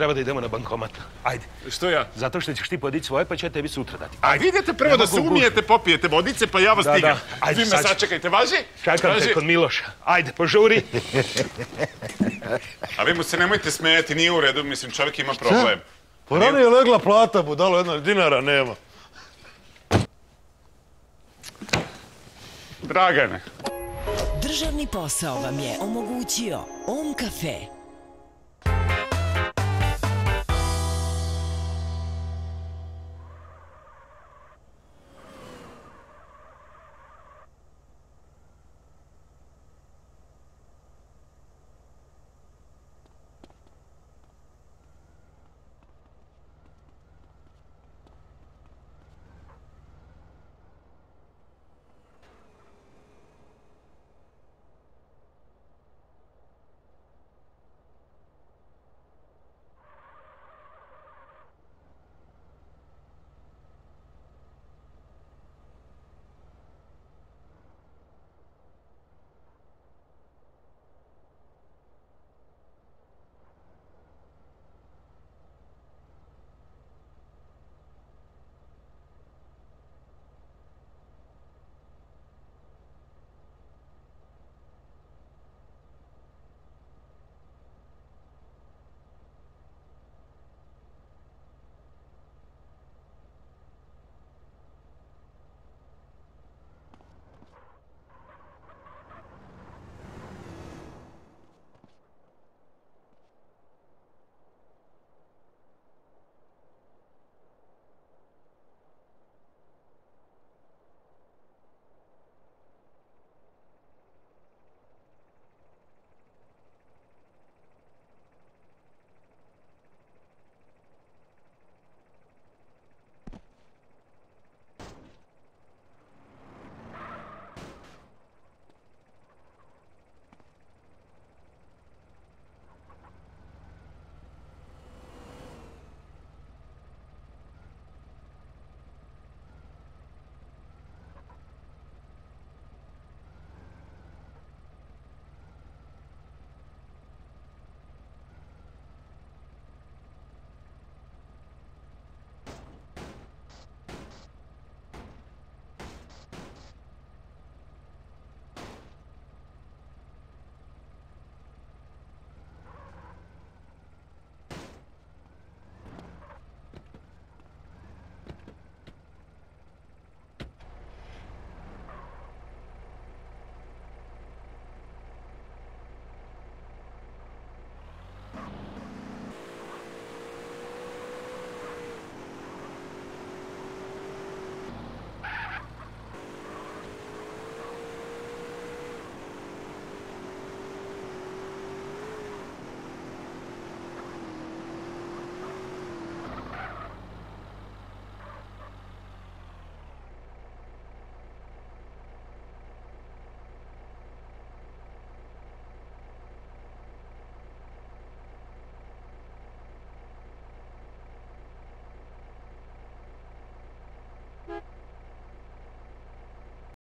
Treba da idemo na bankomat. Ajde. Što ja? Zato što ćeš ti podići svoje, pa će ja tebi sutra dati. Ajde. vidite prvo ne da se umijete, popijete vodice, pa ja vas da, stigam. Da. Ajde, Vi me sačekajte, važi? Čekam važi. te kod Miloša. Ajde, požuri. A vi mu se nemojte smijeti, nije u redu, mislim, čovjek ima problem. Pa rano je legla plata, budalo, jedna dinara nema. Dragane. Državni posao vam je omogućio OM Cafe.